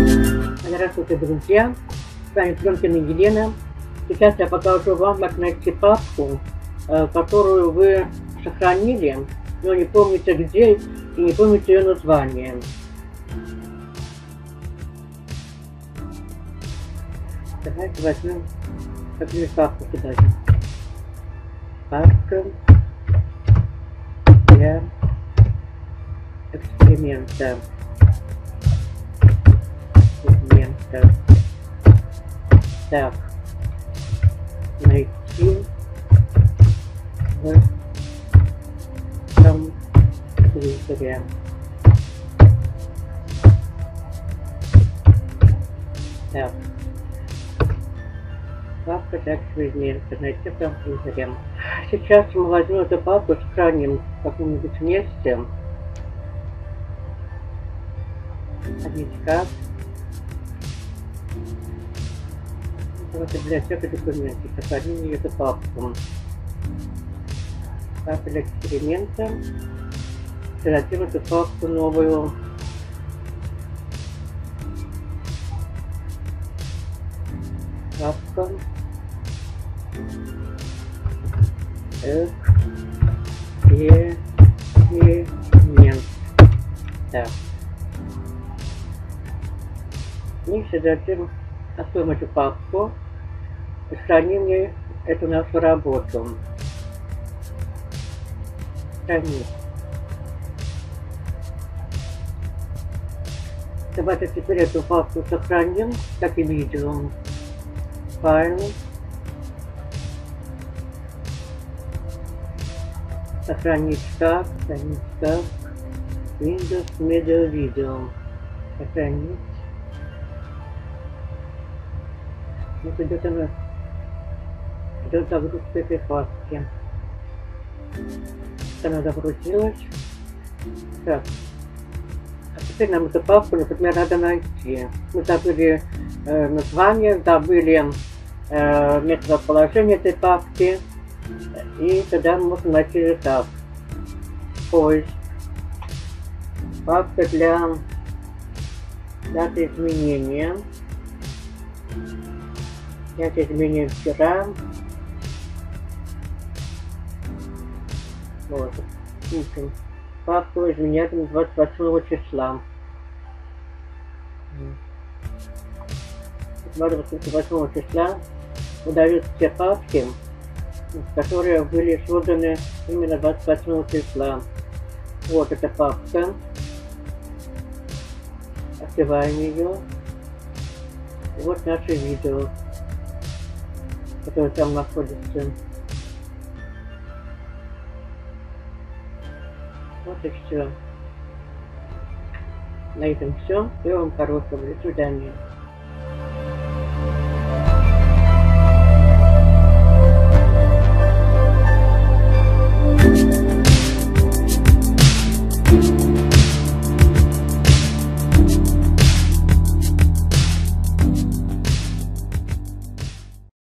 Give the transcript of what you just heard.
Здравствуйте, друзья! С вами Пленкина Елена. Сейчас я покажу вам, как найти папку, э, которую вы сохранили, но не помните где и не помните ее название. Давайте возьмем какую папку сюда. Папка для эксперимента. Эксперимента. Так. Найти в компьютере. Так. Папка для эксперимента. Найти в компьютере. Сейчас мы возьмем эту папку, сохраним в каком-нибудь месте. Отметка. Вот библиотека документов. Сохраним эту папку. Для эксперимента. Затем эту папку новую. Папка. Эксперимент. Так. И затем откроем эту папку и сохраним ей эту нашу работу. Хранить. Давайте теперь эту папку сохраним, как и видео. Файл. Сохранить как, сохранить как. Windows Media Video. Сохранить. Вот идет она. Идет загрузка этой папки. Она загрузилась. Так. А теперь нам эту папку, например, надо найти. Мы забыли э, название, забыли э, местоположение этой папки. И тогда мы можем найти так. Поиск. Папка для даты изменения. Дата изменения вчера. Вот. Ищем. Папку изменяем 28 числа. 28 числа удают все папки, которые были созданы именно 28 числа. Вот эта папка. Открываем ее. Вот наше видео, которое там находится. Вот и все. На этом все. Всего вам хорошего. До свидания.